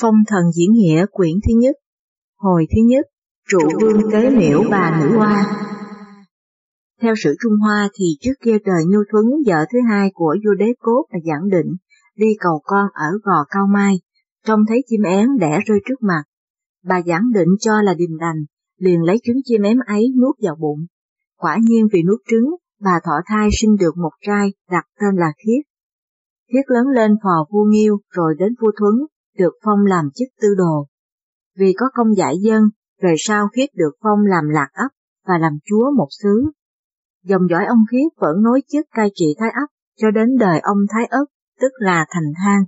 Phong thần diễn nghĩa quyển thứ nhất Hồi thứ nhất Trụ vương kế miễu bà nữ hoa Theo sử Trung Hoa thì trước kia đời Nhu Thuấn vợ thứ hai của vua đế cốt là Giảng Định đi cầu con ở gò Cao Mai, trông thấy chim én đẻ rơi trước mặt. Bà Giảng Định cho là điềm đành, liền lấy trứng chim én ấy nuốt vào bụng. Quả nhiên vì nuốt trứng, bà thọ thai sinh được một trai đặt tên là Khiết. Khiết lớn lên phò vua Nghiêu rồi đến vua Thuấn, được phong làm chức tư đồ. Vì có công giải dân, về sau Khiết được phong làm lạc ấp và làm chúa một xứ. Dòng dõi ông Khiết vẫn nối chức cai trị Thái ấp cho đến đời ông Thái ấp, tức là Thành Thang.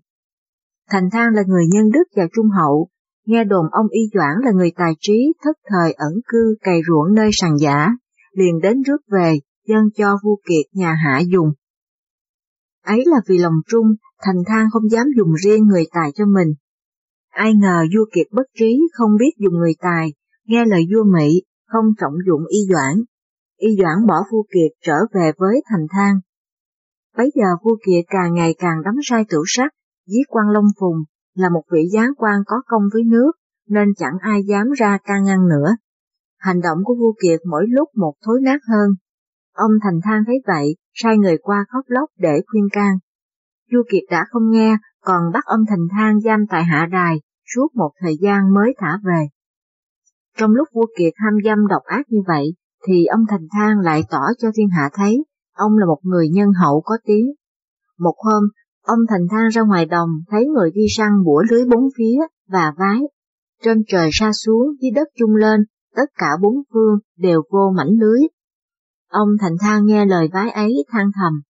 Thành Thang là người nhân đức và trung hậu, nghe đồn ông Y Doãn là người tài trí thất thời ẩn cư cày ruộng nơi sàn giả, liền đến rước về, dân cho vua kiệt nhà hạ dùng. Ấy là vì lòng trung, thành thang không dám dùng riêng người tài cho mình. Ai ngờ vua kiệt bất trí không biết dùng người tài, nghe lời vua Mỹ, không trọng dụng y doãn. Y doãn bỏ vua kiệt trở về với thành thang. Bấy giờ vua kiệt càng ngày càng đắm sai tử sắc, giết quan Long Phùng, là một vị gián quan có công với nước, nên chẳng ai dám ra can ngăn nữa. Hành động của vua Kiệt mỗi lúc một thối nát hơn. Ông Thành Thang thấy vậy, sai người qua khóc lóc để khuyên can. Vua Kiệt đã không nghe, còn bắt ông Thành Thang giam tại hạ đài suốt một thời gian mới thả về. Trong lúc vua Kiệt ham dâm độc ác như vậy, thì ông Thành Thang lại tỏ cho thiên hạ thấy ông là một người nhân hậu có tiếng. Một hôm, ông Thành Thang ra ngoài đồng thấy người đi săn bủa lưới bốn phía và vái. Trên trời sa xuống, dưới đất chung lên, tất cả bốn phương đều vô mảnh lưới. Ông Thành Thang nghe lời vái ấy than thầm,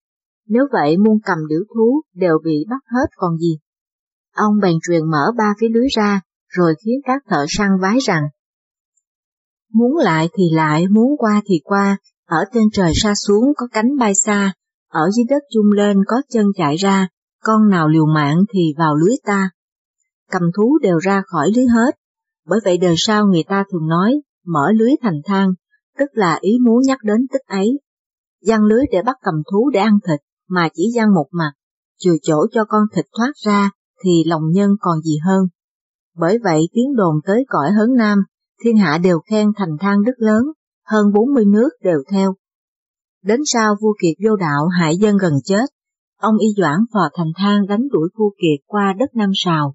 nếu vậy muôn cầm điểu thú đều bị bắt hết còn gì. Ông bèn truyền mở ba phía lưới ra, rồi khiến các thợ săn vái rằng, Muốn lại thì lại, muốn qua thì qua, ở trên trời xa xuống có cánh bay xa, ở dưới đất chung lên có chân chạy ra, con nào liều mạng thì vào lưới ta. Cầm thú đều ra khỏi lưới hết, bởi vậy đời sau người ta thường nói, mở lưới thành thang, tức là ý muốn nhắc đến tích ấy. Giăng lưới để bắt cầm thú để ăn thịt, mà chỉ giăng một mặt, trừ chỗ cho con thịt thoát ra, thì lòng nhân còn gì hơn. Bởi vậy tiếng đồn tới cõi hớn nam, thiên hạ đều khen thành thang đức lớn, hơn 40 nước đều theo. Đến sau vua Kiệt vô đạo hại dân gần chết, ông Y Doãn phò thành thang đánh đuổi vua Kiệt qua đất Nam Sào.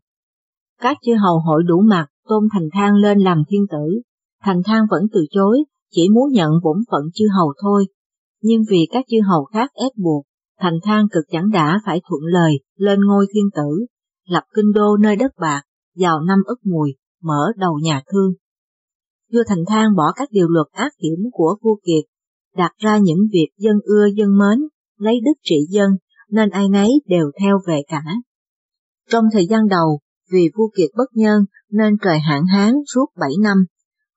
Các chư hầu hội đủ mặt tôn thành thang lên làm thiên tử, thành thang vẫn từ chối, chỉ muốn nhận bổn phận chư hầu thôi. Nhưng vì các chư hầu khác ép buộc, thành thang cực chẳng đã phải thuận lời lên ngôi thiên tử, lập kinh đô nơi đất bạc, vào năm ất mùi, mở đầu nhà thương. Vua Thành Thang bỏ các điều luật ác hiểm của vua Kiệt, đặt ra những việc dân ưa dân mến, lấy đức trị dân, nên ai nấy đều theo về cả. Trong thời gian đầu, vì vua Kiệt bất nhân nên trời hạn hán suốt bảy năm,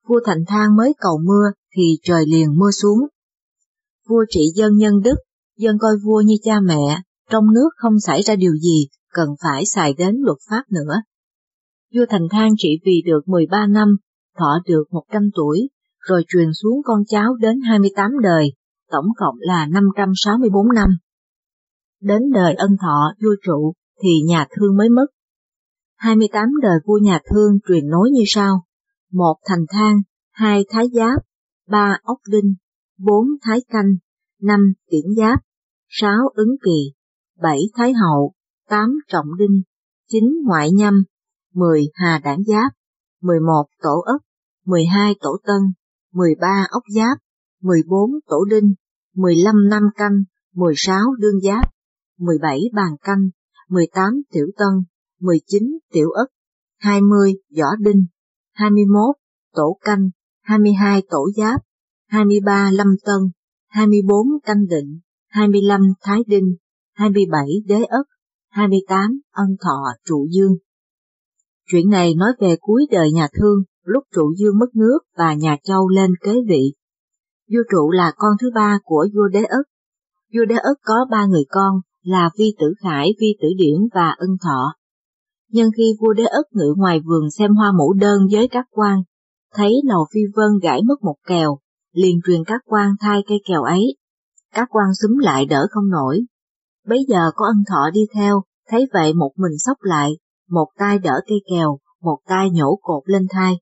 vua Thành Thang mới cầu mưa thì trời liền mưa xuống. Vua trị dân nhân đức, dân coi vua như cha mẹ, trong nước không xảy ra điều gì cần phải xài đến luật pháp nữa. Vua Thành Thang trị vì được 13 năm, thọ được 100 tuổi, rồi truyền xuống con cháu đến 28 đời, tổng cộng là 564 năm. Đến đời ân thọ vua trụ thì nhà thương mới mất. 28 đời vua nhà thương truyền nối như sau. một Thành Thang, hai Thái Giáp, ba Ốc Đinh, bốn Thái Canh, năm Tiễn Giáp, sáu Ứng Kỳ, bảy Thái Hậu, tám Trọng Đinh, chín Ngoại Nhâm, mười Hà Đảng Giáp, mười một Tổ Ất, mười hai Tổ Tân, mười ba Ốc Giáp, mười bốn Tổ Đinh, mười lăm Nam Canh, mười sáu Đương Giáp, mười bảy Bàn Canh, mười tám Tiểu Tân, mười chín Tiểu Ất, hai mươi Võ Đinh, hai mươi mốt Tổ Canh, hai mươi hai Tổ Giáp, hai mươi ba Lâm Tân, hai mươi bốn Canh Định, hai mươi lăm Thái Đinh, hai mươi bảy Đế Ất, hai mươi tám Ân Thọ Trụ Dương. Chuyện này nói về cuối đời nhà Thương, lúc Trụ Dương mất nước và nhà Châu lên kế vị. Vua Trụ là con thứ ba của vua Đế Ất. Vua Đế Ất có ba người con là Vi Tử Khải, Vi Tử Điển và Ân Thọ. Nhân khi vua Đế Ất ngự ngoài vườn xem hoa mũ đơn với các quan, thấy lầu phi vân gãy mất một kèo, liền truyền các quan thay cây kèo ấy. Các quan xúm lại đỡ không nổi. Bấy giờ có ân thọ đi theo, thấy vậy một mình sốc lại, một tay đỡ cây kèo, một tay nhổ cột lên thai.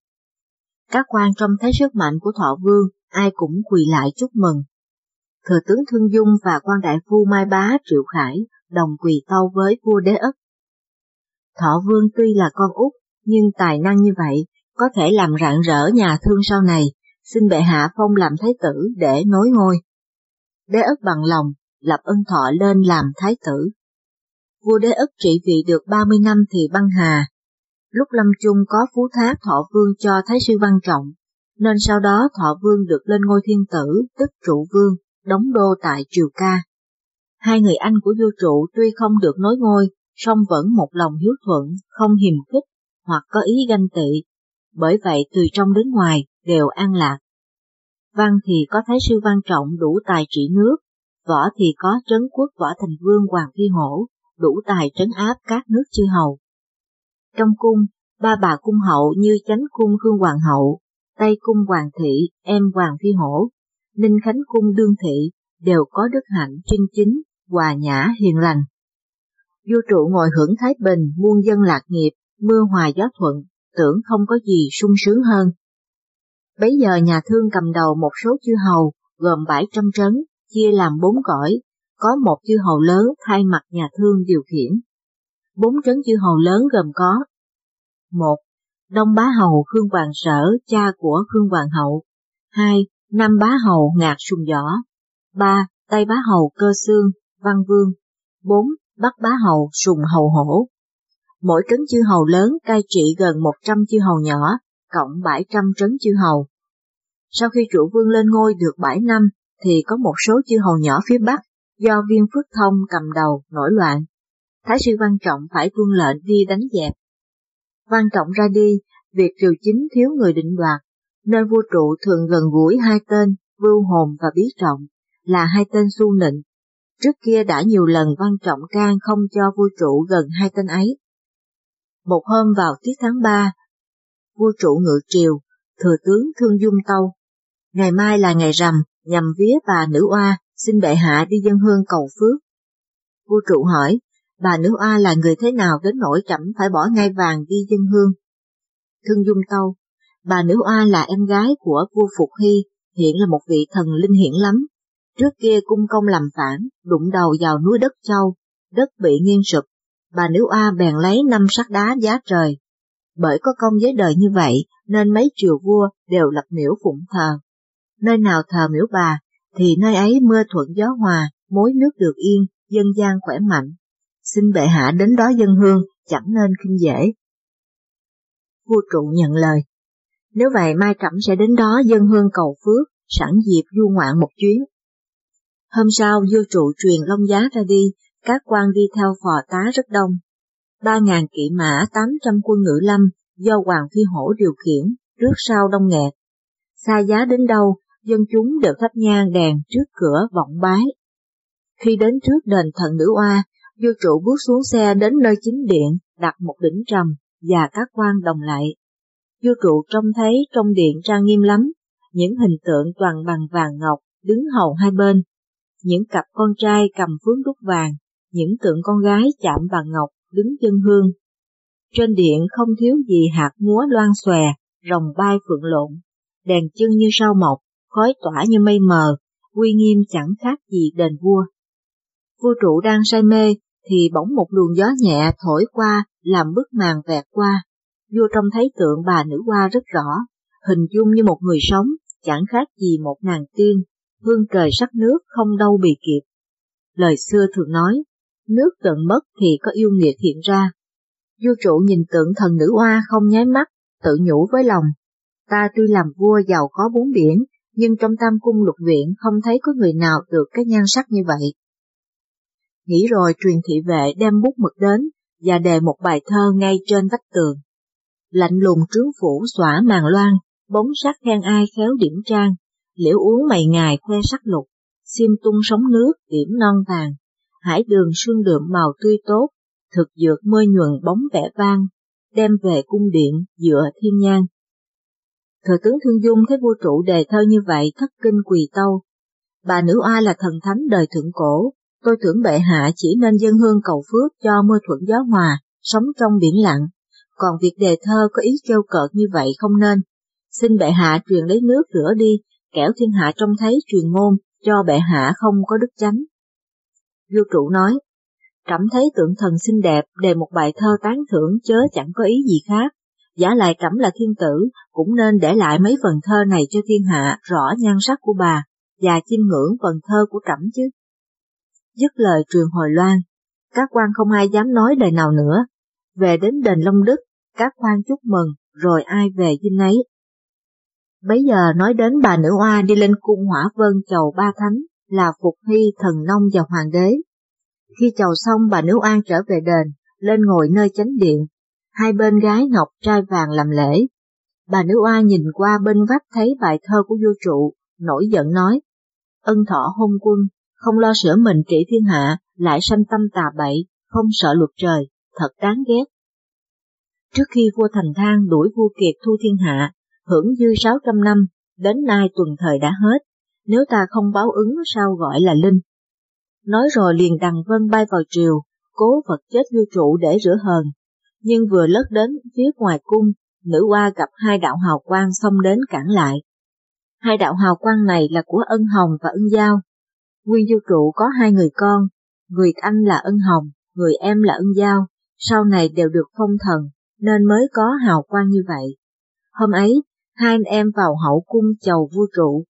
Các quan trông thấy sức mạnh của thọ vương, ai cũng quỳ lại chúc mừng. Thừa tướng Thương Dung và quan đại phu Mai Bá Triệu Khải đồng quỳ tâu với vua đế ất. Thọ vương tuy là con út, nhưng tài năng như vậy có thể làm rạng rỡ nhà thương sau này, xin bệ hạ phong làm thái tử để nối ngôi. Đế ất bằng lòng, lập ân thọ lên làm thái tử. Vua đế ất trị vị được 30 năm thì băng hà. Lúc lâm chung có phú thác thọ vương cho thái sư văn trọng, nên sau đó thọ vương được lên ngôi thiên tử, tức trụ vương, đóng đô tại Triều Ca. Hai người anh của vua trụ tuy không được nối ngôi, song vẫn một lòng hiếu thuận, không hiềm khích, hoặc có ý ganh tị. Bởi vậy từ trong đến ngoài đều an lạc. Văn thì có thái sư văn trọng đủ tài trị nước, võ thì có trấn quốc võ thành vương Hoàng Phi Hổ, đủ tài trấn áp các nước chư hầu. Trong cung, ba bà cung hậu như chánh cung Khương Hoàng hậu, Tây cung Hoàng thị, em Hoàng Phi Hổ, Ninh Khánh cung Đương thị đều có đức hạnh trinh chính, hòa nhã hiền lành. Vua trụ ngồi hưởng thái bình, muôn dân lạc nghiệp, mưa hòa gió thuận, tưởng không có gì sung sướng hơn. Bấy giờ nhà thương cầm đầu một số chư hầu, gồm bảy trăm trấn, chia làm bốn cõi, có một chư hầu lớn thay mặt nhà thương điều khiển. Bốn trấn chư hầu lớn gồm có một Đông Bá Hầu Khương Hoàng Sở, cha của Khương Hoàng hậu. 2. Nam Bá Hầu Ngạc Sùng Võ. 3. Tây Bá Hầu Cơ Xương, Văn Vương. 4. Bắc Bá Hầu Sùng Hầu Hổ. Mỗi trấn chư hầu lớn cai trị gần 100 chư hầu nhỏ, cộng 700 trấn chư hầu. Sau khi trụ vương lên ngôi được 7 năm, thì có một số chư hầu nhỏ phía Bắc do viên phước thông cầm đầu nổi loạn. Thái sư Văn Trọng phải tuân lệnh đi đánh dẹp. Văn Trọng ra đi, việc triều chính thiếu người định đoạt, nên vua trụ thường gần gũi hai tên, Vưu Hồn và Bí Trọng, là hai tên su nịnh. Trước kia đã nhiều lần Văn Trọng can không cho vua trụ gần hai tên ấy. Một hôm vào tiết tháng ba, vua trụ ngự triều, thừa tướng Thương Dung Tâu. Ngày mai là ngày rằm, nhằm vía bà nữ oa, xin bệ hạ đi dân hương cầu phước. Vua trụ hỏi, bà nữ oa là người thế nào đến nỗi chậm phải bỏ ngai vàng đi dân hương? Thương Dung Tâu, bà nữ oa là em gái của vua Phục Hy, hiện là một vị thần linh hiển lắm. Trước kia cung công làm phản, đụng đầu vào núi đất châu, đất bị nghiêng sụp, bà nữ oa bèn lấy năm sắc đá giá trời. Bởi có công với đời như vậy, nên mấy triều vua đều lập miễu phụng thờ. Nơi nào thờ miễu bà, thì nơi ấy mưa thuận gió hòa, mối nước được yên, dân gian khỏe mạnh. Xin bệ hạ đến đó dân hương, chẳng nên khinh dễ. Vua trụ nhận lời. Nếu vậy mai cẩm sẽ đến đó dân hương cầu phước, sẵn dịp du ngoạn một chuyến. Hôm sau vua trụ truyền long giá ra đi, các quan đi theo phò tá rất đông. Ba ngàn kỵ mã tám trăm quân ngự lâm do Hoàng Phi Hổ điều khiển, trước sau đông nghẹt. Xa giá đến đâu, dân chúng đều thắp nhang đèn trước cửa vọng bái. Khi đến trước đền thần nữ oa, vua trụ bước xuống xe đến nơi chính điện, đặt một đỉnh trầm, và các quan đồng lại. Vua trụ trông thấy trong điện trang nghiêm lắm, những hình tượng toàn bằng vàng ngọc đứng hầu hai bên, những cặp con trai cầm phướng đúc vàng, những tượng con gái chạm bằng ngọc đứng chân hương. Trên điện không thiếu gì hạt múa loan xòe, rồng bay phượng lộn, đèn chân như sao mộc, khói tỏa như mây mờ, uy nghiêm chẳng khác gì đền vua. Vua trụ đang say mê, thì bỗng một luồng gió nhẹ thổi qua, làm bức màn vẹt qua. Vua trông thấy tượng bà nữ hoa rất rõ, hình dung như một người sống, chẳng khác gì một nàng tiên, hương trời sắc nước không đâu bị kịp. Lời xưa thường nói, nước tận mất thì có yêu nghiệt hiện ra. Vua trụ nhìn tượng thần nữ hoa không nháy mắt, tự nhủ với lòng. Ta tuy làm vua giàu có bốn biển, nhưng trong tam cung lục viện không thấy có người nào được cái nhan sắc như vậy. Nghĩ rồi truyền thị vệ đem bút mực đến và đề một bài thơ ngay trên vách tường. Lạnh lùng trướng phủ xỏa màn loan, bóng sắc khen ai khéo điểm trang, liễu uống mày ngài khoe sắc lục, xiêm tung sóng nước điểm non vàng, hải đường sương đượm màu tươi tốt, thực dược mơ nhuận bóng vẻ vang, đem về cung điện dựa thiên nhang. Thừa tướng Thương Dung thấy vua trụ đề thơ như vậy thất kinh quỳ tâu. Bà nữ oa là thần thánh đời thượng cổ, tôi tưởng bệ hạ chỉ nên dân hương cầu phước cho mưa thuận gió hòa, sống trong biển lặng, còn việc đề thơ có ý kêu cợt như vậy không nên. Xin bệ hạ truyền lấy nước rửa đi, kẻo thiên hạ trông thấy truyền ngôn, cho bệ hạ không có đức chánh. Vua trụ nói, trẫm thấy tượng thần xinh đẹp đề một bài thơ tán thưởng chớ chẳng có ý gì khác, giả lại cẩm là thiên tử, cũng nên để lại mấy phần thơ này cho thiên hạ rõ nhan sắc của bà, và chiêm ngưỡng phần thơ của cẩm chứ. Dứt lời trường hồi loan, các quan không ai dám nói lời nào nữa. Về đến đền Long Đức, các quan chúc mừng, rồi ai về dinh ấy. Bấy giờ nói đến bà nữ oa đi lên cung hỏa vân chầu ba thánh là Phục Hy, Thần Nông và Hoàng đế. Khi chầu xong bà nữ oan trở về đền, lên ngồi nơi chánh điện, hai bên gái ngọc trai vàng làm lễ. Bà nữ oa nhìn qua bên vách thấy bài thơ của vua trụ, nổi giận nói, ân thọ hôn quân, không lo sửa mình trị thiên hạ, lại sanh tâm tà bậy, không sợ luật trời, thật đáng ghét. Trước khi vua Thành Thang đuổi vua Kiệt thu thiên hạ, hưởng dư 600 năm, đến nay tuần thời đã hết, nếu ta không báo ứng sao gọi là linh. Nói rồi liền đằng vân bay vào triều, cố vật chết vua trụ để rửa hờn. Nhưng vừa lất đến phía ngoài cung, nữ hoa gặp hai đạo hào quang xông đến cản lại. Hai đạo hào quang này là của ân hồng và ân giao. Nguyên vua trụ có hai người con, người anh là ân hồng, người em là ân giao, sau này đều được phong thần, nên mới có hào quang như vậy. Hôm ấy, hai anh em vào hậu cung chầu vua trụ.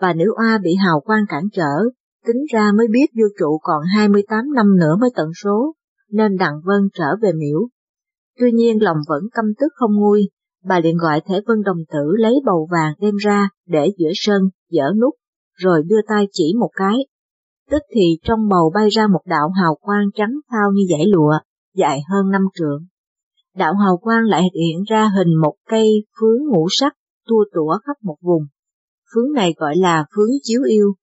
và nữ oa bị hào quang cản trở, tính ra mới biết vua trụ còn 28 năm nữa mới tận số, nên Đặng Vân trở về miễu. Tuy nhiên lòng vẫn căm tức không nguôi, bà liền gọi Thể Vân Đồng Tử lấy bầu vàng đem ra để giữa sân, dở nút, rồi đưa tay chỉ một cái. Tức thì trong bầu bay ra một đạo hào quang trắng phao như dải lụa, dài hơn năm trượng đạo hào quang lại hiện ra hình một cây phướng ngũ sắc tua tủa khắp một vùng. Phướng này gọi là phướng chiếu yêu.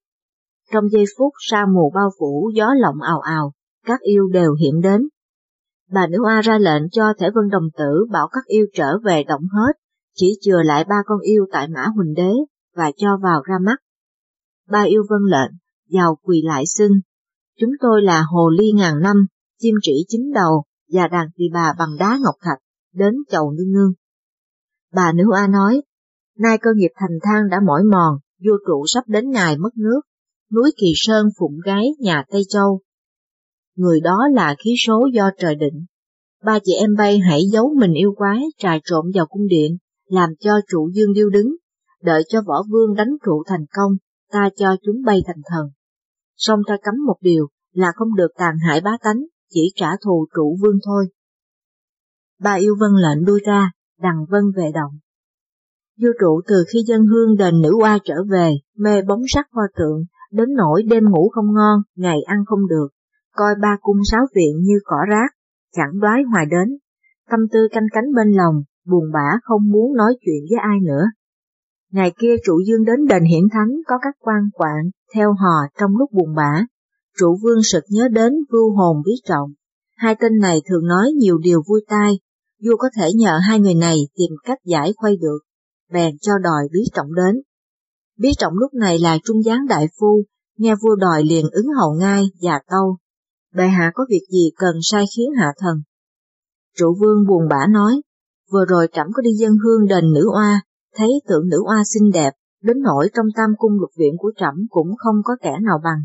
Trong giây phút sa mù bao phủ gió lộng ào ào, các yêu đều hiện đến. Bà nữ oa ra lệnh cho Thể Vân Đồng Tử bảo các yêu trở về động hết, chỉ chừa lại ba con yêu tại Mã Huỳnh Đế và cho vào ra mắt. Ba yêu vân lệnh, giàu quỳ lại xưng, chúng tôi là hồ ly ngàn năm, chim trĩ chín đầu, và đàn tỳ bà bằng đá ngọc thạch, đến chầu nương nương. Bà nữ hoa nói, nay cơ nghiệp thành thang đã mỏi mòn, vua trụ sắp đến ngày mất nước, núi Kỳ Sơn phụng gái nhà Tây Châu. Người đó là khí số do trời định. Ba chị em bay hãy giấu mình yêu quái trà trộn vào cung điện, làm cho trụ dương điêu đứng, đợi cho võ vương đánh trụ thành công, ta cho chúng bay thành thần. Song ta cấm một điều là không được tàn hại bá tánh, chỉ trả thù trụ vương thôi. Bà yêu vân lệnh đuôi ra, đằng vân về động. Vua trụ từ khi dân hương đền nữ oa trở về, mê bóng sắc hoa tượng, đến nỗi đêm ngủ không ngon, ngày ăn không được, coi ba cung sáu viện như cỏ rác, chẳng đoái hoài đến. Tâm tư canh cánh bên lòng, buồn bã không muốn nói chuyện với ai nữa. Ngày kia trụ dương đến đền hiển thánh có các quan quạng, theo hò trong lúc buồn bã, trụ vương sực nhớ đến vưu hồn bí trọng. Hai tên này thường nói nhiều điều vui tai, vua có thể nhờ hai người này tìm cách giải khuây được, bèn cho đòi bí trọng đến. Bí trọng lúc này là trung gián đại phu, nghe vua đòi liền ứng hầu ngay và tâu. Bệ hạ có việc gì cần sai khiến hạ thần? Trụ vương buồn bã nói, vừa rồi trẫm có đi dân hương đền nữ oa, thấy tượng nữ oa xinh đẹp, đến nỗi trong tam cung lục viện của trẫm cũng không có kẻ nào bằng.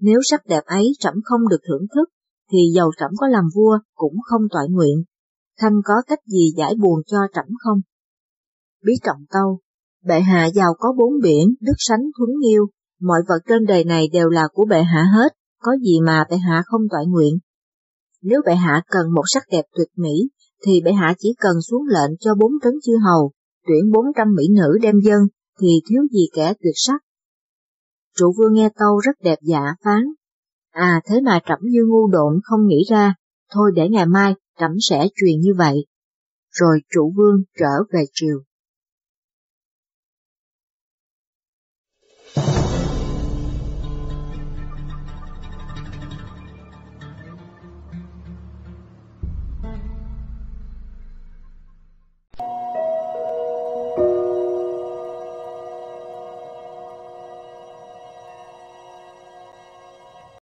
Nếu sắc đẹp ấy trẫm không được thưởng thức, thì dầu trẫm có làm vua cũng không toại nguyện. Khanh có cách gì giải buồn cho trẫm không? Bí trọng tâu, bệ hạ giàu có bốn biển, đức sánh thuấn nghiêu, mọi vật trên đời này đều là của bệ hạ hết, có gì mà bệ hạ không toại nguyện. Nếu bệ hạ cần một sắc đẹp tuyệt mỹ, thì bệ hạ chỉ cần xuống lệnh cho bốn trấn chư hầu, tuyển bốn trăm mỹ nữ đem dân, thì thiếu gì kẻ tuyệt sắc. Trụ vương nghe tâu rất đẹp dạ phán. À thế mà trẫm như ngu độn không nghĩ ra, thôi để ngày mai trẫm sẽ truyền như vậy. Rồi trụ vương trở về triều.